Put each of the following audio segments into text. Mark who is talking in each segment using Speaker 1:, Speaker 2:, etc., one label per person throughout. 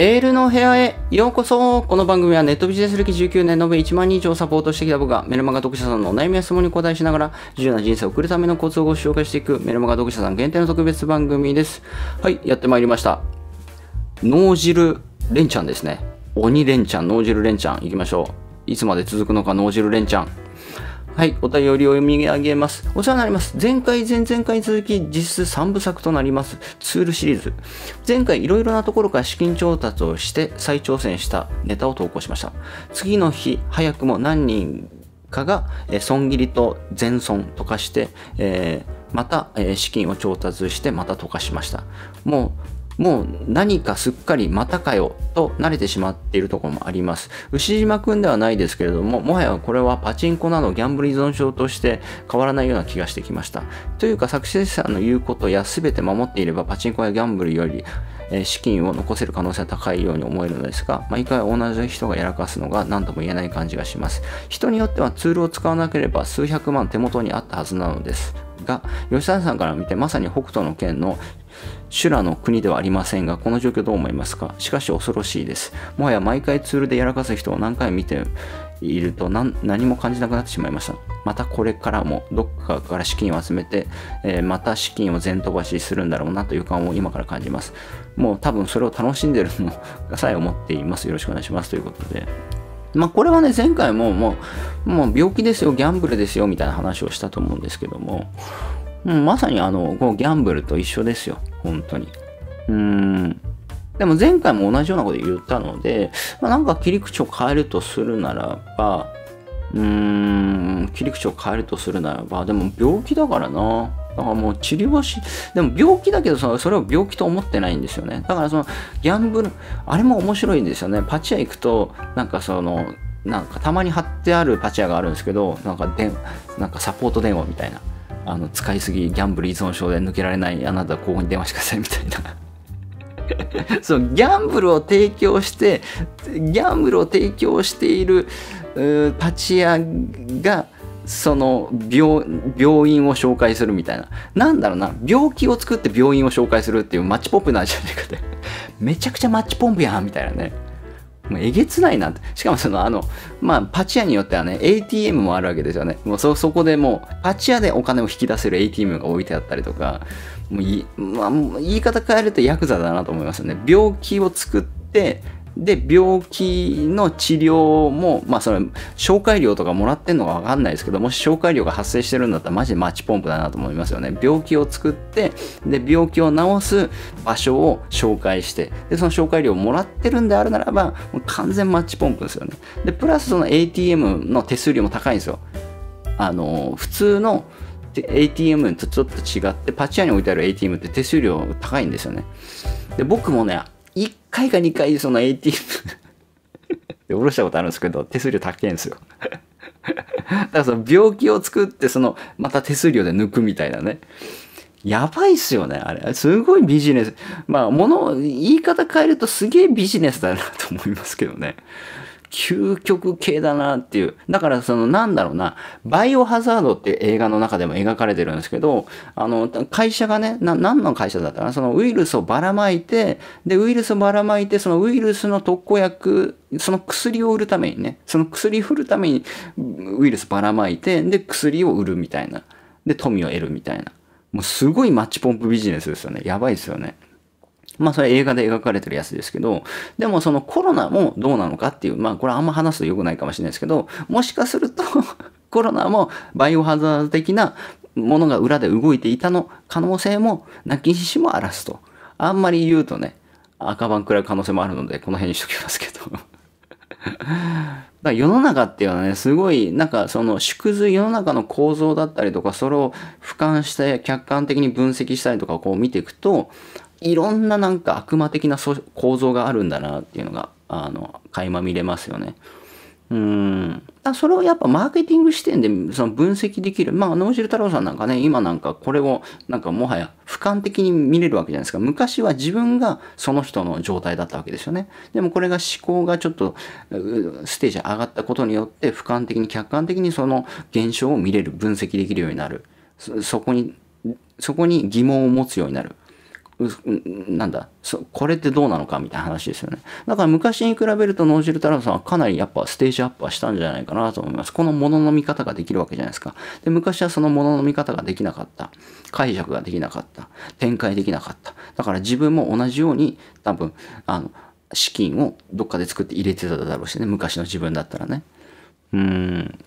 Speaker 1: エールの部屋へようこそこの番組はネットビジネス歴19年延べ1万人以上サポートしてきた僕がメルマガ読者さんのお悩みや質問に答えしながら自由な人生を送るためのコツをご紹介していくメルマガ読者さん限定の特別番組です。はい、やってまいりました。脳汁レンチャンですね。鬼レンチャン、脳汁レンチャン行きましょう。いつまで続くのか脳汁レンチャン。はい、お便りを読み上げます。お世話になります。前回、前々回に続き、実質3部作となります、ツールシリーズ。前回、いろいろなところから資金調達をして再挑戦したネタを投稿しました。次の日、早くも何人かが、え損切りと全損とかして、えーまた、え資金を調達して、また溶かしました。もう、もう何かすっかりまたかよと慣れてしまっているところもあります。牛島くんではないですけれども、もはやこれはパチンコなどギャンブル依存症として変わらないような気がしてきました。というか、作成者の言うことや全て守っていればパチンコやギャンブルより資金を残せる可能性が高いように思えるのですが、毎回同じ人がやらかすのが何とも言えない感じがします。人によってはツールを使わなければ数百万手元にあったはずなのですが、吉谷さんから見てまさに北斗の剣の修羅の国ではありませんが、この状況どう思いますか？しかし恐ろしいです。もはや毎回ツールでやらかす人を何回見ていると何何も感じなくなってしまいました。またこれからもどっかから資金を集めて、えーまた資金を全飛ばしするんだろうなという感を今から感じます。もう多分それを楽しんでるのさえ思っています。よろしくお願いします。ということで。まあこれはね、前回ももう、もう病気ですよ、ギャンブルですよ、みたいな話をしたと思うんですけども、うん、まさにあの、こうギャンブルと一緒ですよ、本当に。うーん。でも前回も同じようなこと言ったので、まあ、なんか切り口を変えるとするならば、うーん、切り口を変えるとするならば、でも病気だからな。だからもう治療はし、でも病気だけどそそれを病気と思ってないんですよね。だからそのギャンブル、あれも面白いんですよね。パチ屋行くと、なんかその、なんかたまに貼ってあるパチ屋があるんですけど、なんかでなんかサポート電話みたいな。あの使いすぎギャンブル依存症で抜けられないあなたはここに電話してくださいみたいな。そうギャンブルを提供してギャンブルを提供しているパチ屋がその病病院を紹介するみたいななんだろうな病気を作って病院を紹介するっていうマッチポップなんじゃないかって めちゃくちゃマッチポンプやんみたいなねもうえげつないなって。しかもそのあの、まあパチ屋によってはね、ATM もあるわけですよね。もうそ、そこでもう、パチ屋でお金を引き出せる ATM が置いてあったりとか、もういまあ、言い方変えるとヤクザだなと思いますよね。病気を作って、で、病気の治療も、まあそれ、紹介料とかもらってんのかわかんないですけど、もし紹介料が発生してるんだったらマジでマッチポンプだなと思いますよね。病気を作って、で、病気を治す場所を紹介して、で、その紹介料をもらってるんであるならば、もう完全マッチポンプですよね。で、プラスその ATM の手数料も高いんですよ。あの、普通の ATM とちょっと違って、パチ屋に置いてある ATM って手数料高いんですよね。で、僕もね、回か2回その ATM で下ろしたことあるんですけど、手数料高いんですよ。だからその病気を作って、その、また手数料で抜くみたいなね。やばいっすよね、あれ。すごいビジネス。まあ、もの、言い方変えるとすげえビジネスだなと思いますけどね。究極系だなっていう。だからそのなんだろうな、バイオハザードって映画の中でも描かれてるんですけど、あの、会社がね、な、何の会社だったかな、そのウイルスをばらまいて、で、ウイルスをばらまいて、そのウイルスの特効薬、その薬を売るためにね、その薬振るためにウイルスばらまいて、で、薬を売るみたいな。で、富を得るみたいな。もうすごいマッチポンプビジネスですよね。やばいですよね。まあそれ映画で描かれてるやつですけど、でもそのコロナもどうなのかっていう、まあこれあんま話すと良くないかもしれないですけど、もしかすると コロナもバイオハザード的なものが裏で動いていたの可能性もなきにしもあらすと。あんまり言うとね、赤番くらい可能性もあるので、この辺にしときますけど。だから世の中っていうのはね、すごい、なんかその縮図、世の中の構造だったりとか、それを俯瞰して客観的に分析したりとかこう見ていくと、いろんななんか悪魔的な構造があるんだなっていうのが、あの、垣間見れますよね。うん。それをやっぱマーケティング視点でその分析できる。まあ、脳汁太郎さんなんかね、今なんかこれをなんかもはや俯瞰的に見れるわけじゃないですか。昔は自分がその人の状態だったわけですよね。でもこれが思考がちょっとステージ上がったことによって俯瞰的に客観的にその現象を見れる、分析できるようになる。そこに、そこに疑問を持つようになる。なんだ？そこれってどうなのかみたいな話ですよね。だから昔に比べると脳汁太郎さんはかなりやっぱステージアップはしたんじゃないかなと思います。このものの見方ができるわけじゃないですか。で昔はそのものの見方ができなかった。解釈ができなかった。展開できなかった。だから自分も同じように多分あの資金をどっかで作って入れてただろうしね。昔の自分だったらね。うん。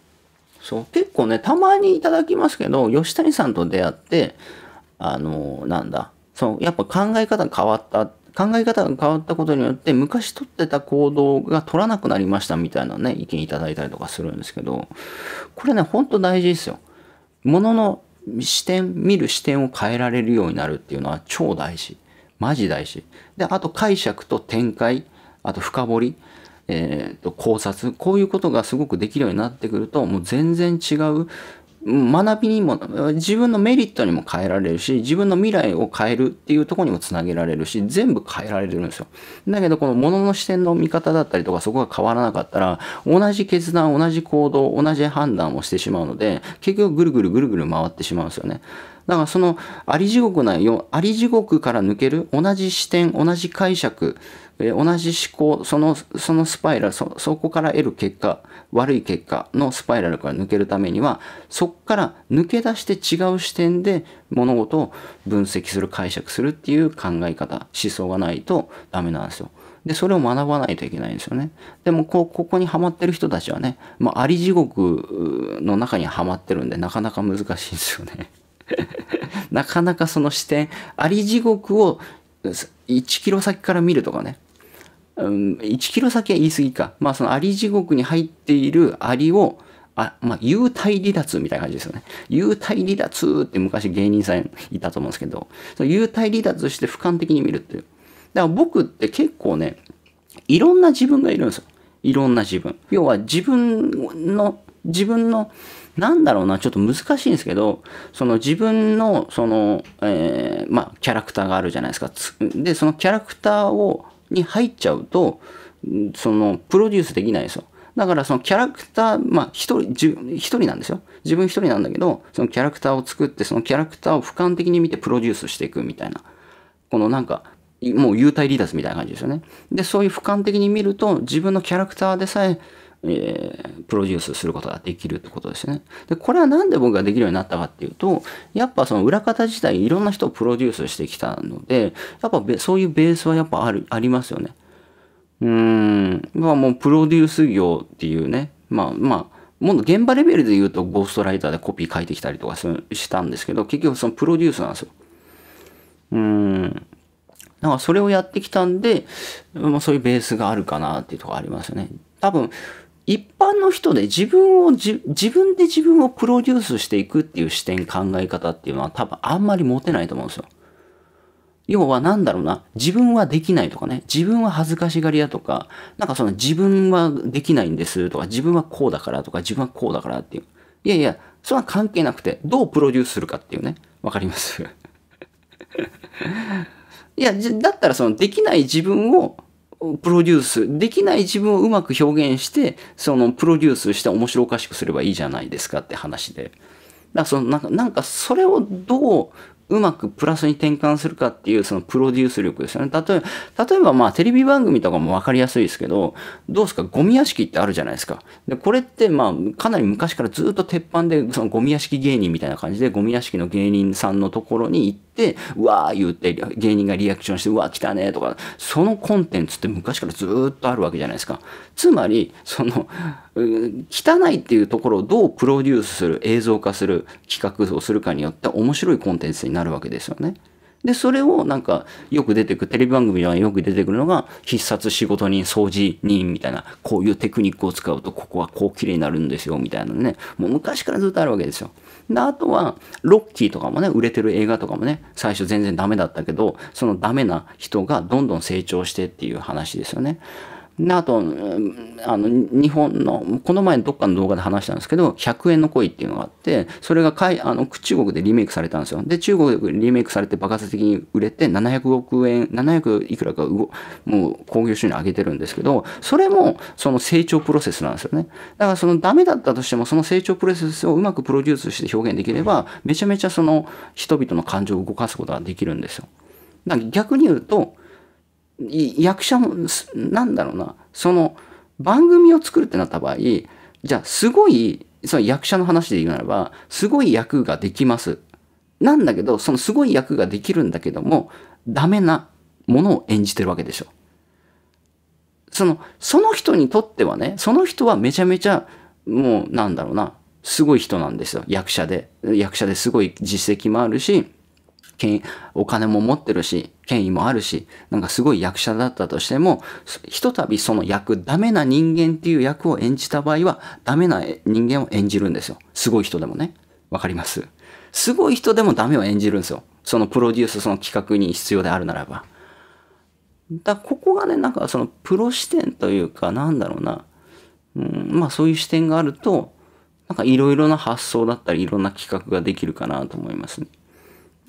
Speaker 1: そう結構ねたまにいただきますけど吉谷さんと出会ってあのなんだ？そうやっぱ考え方が変わった考え方が変わったことによって昔取ってた行動が取らなくなりましたみたいなね意見いただいたりとかするんですけどこれねほんと大事ですよ。ものの視点見る視点を変えられるようになるっていうのは超大事マジ大事であと解釈と展開あと深掘りえーと、考察こういうことがすごくできるようになってくるともう全然違う学びにも自分のメリットにも変えられるし自分の未来を変えるっていうとこにもつなげられるし全部変えられるんですよ。だけどこの物の視点の見方だったりとかそこが変わらなかったら同じ決断同じ行動同じ判断をしてしまうので結局ぐるぐるぐるぐる回ってしまうんですよね。だからそのあり地獄なよあり地獄から抜ける同じ視点同じ解釈同じ思考そのそのスパイラルそこから得る結果悪い結果のスパイラルから抜けるためにはそこから抜け出して違う視点で物事を分析する解釈するっていう考え方思想がないとダメなんですよ。でそれを学ばないといけないんですよね。でもこうここにはまってる人たちはね、まあ、あり地獄の中にはまってるんでなかなか難しいんですよね。なかなかその視点あり地獄を1キロ先から見るとかねうん、1キロ先は言い過ぎか。まあそのアリ地獄に入っているアリを、あ、まあ、幽体離脱みたいな感じですよね。幽体離脱って昔芸人さんいたと思うんですけど、その幽体離脱して俯瞰的に見るっていう。だから僕って結構ね、いろんな自分がいるんですよ。いろんな自分。要は自分の、自分の、なんだろうな、ちょっと難しいんですけど、その自分の、その、えー、まあ、キャラクターがあるじゃないですか。で、そのキャラクターを、に入っちゃうと、その、プロデュースできないですよ。だからそのキャラクター、まあ一人、一人なんですよ。自分一人なんだけど、そのキャラクターを作って、そのキャラクターを俯瞰的に見てプロデュースしていくみたいな。このなんか、もう幽体離脱みたいな感じですよね。で、そういう俯瞰的に見ると、自分のキャラクターでさえ、えー、プロデュースすることができるってことですね。で、これはなんで僕ができるようになったかっていうと、やっぱその裏方自体いろんな人をプロデュースしてきたので、やっぱそういうベースはやっぱある、ありますよね。うーん、まあもうプロデュース業っていうね、まあまあ、もっと現場レベルで言うとゴーストライターでコピー書いてきたりとかしたんですけど、結局そのプロデュースなんですよ。うーん。だからそれをやってきたんで、まあそういうベースがあるかなっていうところありますよね。多分、一般の人で自分を自分で自分をプロデュースしていくっていう視点考え方っていうのは多分あんまり持てないと思うんですよ。要は何だろうな、自分はできないとかね、自分は恥ずかしがり屋とか、なんかその自分はできないんですとか、自分はこうだからとか、自分はこうだからっていう。いやいや、それは関係なくて、どうプロデュースするかっていうね。わかります？いや、だったらそのできない自分をプロデュース、できない自分をうまく表現して、そのプロデュースして面白おかしくすればいいじゃないですかって話で。だからそのなんか、なんかそれをどううまくプラスに転換するかっていうそのプロデュース力ですよね。例えば、例えばまあテレビ番組とかもわかりやすいですけど、どうですか？ゴミ屋敷ってあるじゃないですか。で、これってまあかなり昔からずっと鉄板でそのゴミ屋敷芸人みたいな感じでゴミ屋敷の芸人さんのところに行って、うわー言って芸人がリアクションして、うわー来たねとか、そのコンテンツって昔からずっとあるわけじゃないですか。つまり、その、汚いっていうところをどうプロデュースする、映像化する、企画をするかによって面白いコンテンツになるわけですよね。で、それをなんかよく出てくる、テレビ番組ではよく出てくるのが、必殺仕事人、掃除人みたいな、こういうテクニックを使うと、ここはこう綺麗になるんですよ、みたいなね。もう昔からずっとあるわけですよ。で、あとは、ロッキーとかもね、売れてる映画とかもね、最初全然ダメだったけど、そのダメな人がどんどん成長してっていう話ですよね。であと、あの、日本の、この前どっかの動画で話したんですけど、100円の恋っていうのがあって、それがかいあの中国でリメイクされたんですよ。で、中国でリメイクされて爆発的に売れて、700億円、700いくらかもう興行収入上げてるんですけど、それもその成長プロセスなんですよね。だからそのダメだったとしても、その成長プロセスをうまくプロデュースして表現できれば、めちゃめちゃその人々の感情を動かすことができるんですよ。だから逆に言うと、役者も、なんだろうな、その番組を作るってなった場合、じゃあすごい、その役者の話で言うならば、すごい役ができます。なんだけど、そのすごい役ができるんだけども、ダメなものを演じてるわけでしょ。その、その人にとってはね、その人はめちゃめちゃ、もう、なんだろうな、すごい人なんですよ。役者で。役者ですごい実績もあるし、権お金も持ってるし、権威もあるし、なんかすごい役者だったとしても、ひとたびその役、ダメな人間っていう役を演じた場合は、ダメな人間を演じるんですよ。すごい人でもね。わかります？すごい人でもダメを演じるんですよ。そのプロデュース、その企画に必要であるならば。だここがね、なんかそのプロ視点というか、なんだろうな。うん、まあそういう視点があると、なんかいろいろな発想だったり、いろんな企画ができるかなと思いますね。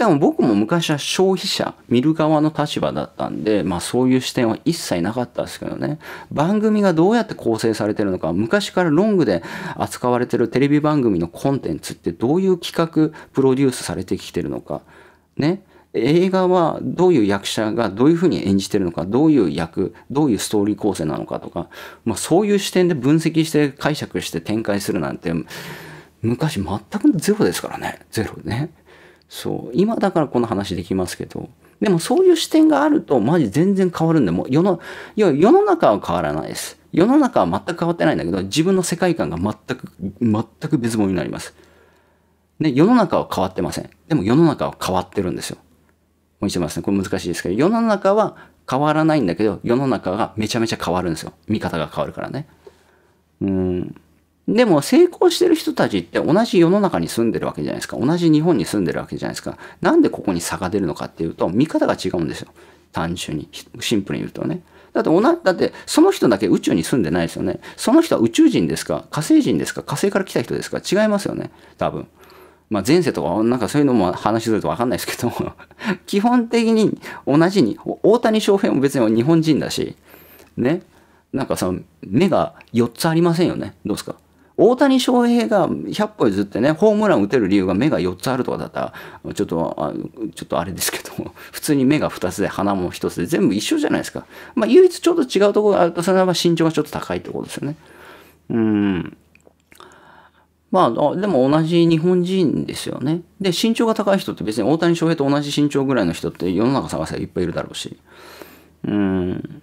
Speaker 1: でも僕も昔は消費者、見る側の立場だったんで、まあそういう視点は一切なかったですけどね。番組がどうやって構成されてるのか、昔からロングで扱われてるテレビ番組のコンテンツってどういう企画、プロデュースされてきてるのか。ね。映画はどういう役者がどういうふうに演じてるのか、どういう役、どういうストーリー構成なのかとか、まあそういう視点で分析して解釈して展開するなんて、昔全くゼロですからね。ゼロね。そう。今だからこの話できますけど、でもそういう視点があるとマジ全然変わるんで、もう世の、いや世の中は変わらないです。世の中は全く変わってないんだけど、自分の世界観が全く、全く別物になります。で、世の中は変わってません。でも世の中は変わってるんですよ。もう一度ますね。これ難しいですけど、世の中は変わらないんだけど、世の中がめちゃめちゃ変わるんですよ。見方が変わるからね。うん。でも成功してる人たちって同じ世の中に住んでるわけじゃないですか。同じ日本に住んでるわけじゃないですか。なんでここに差が出るのかっていうと、見方が違うんですよ。単純に。シンプルに言うとね。だっておな、だってその人だけ宇宙に住んでないですよね。その人は宇宙人ですか？火星人ですか？火星から来た人ですか？違いますよね。多分。まあ、前世とか、なんかそういうのも話すると分かんないですけど、基本的に同じに、大谷翔平も別に日本人だし、ね、なんかその目が4つありませんよね。どうですか？大谷翔平が100歩譲ってね、ホームラン打てる理由が目が4つあるとかだったら、ちょっと、あちょっとあれですけど、普通に目が2つで鼻も1つで全部一緒じゃないですか。まあ唯一ちょっと違うところがあると、それは身長がちょっと高いってことですよね。うん。まあ、でも同じ日本人ですよね。で、身長が高い人って別に大谷翔平と同じ身長ぐらいの人って世の中探せばいっぱいいるだろうし。うん。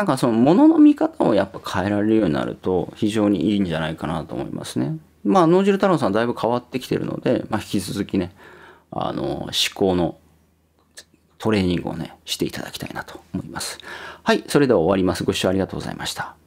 Speaker 1: なんかその物の見方をやっぱ変えられるようになると非常にいいんじゃないかなと思いますね。まあ、脳汁太郎さんだいぶ変わってきてるので、まあ、引き続きね、あの、思考のトレーニングをね、していただきたいなと思います。はい、それでは終わります。ご視聴ありがとうございました。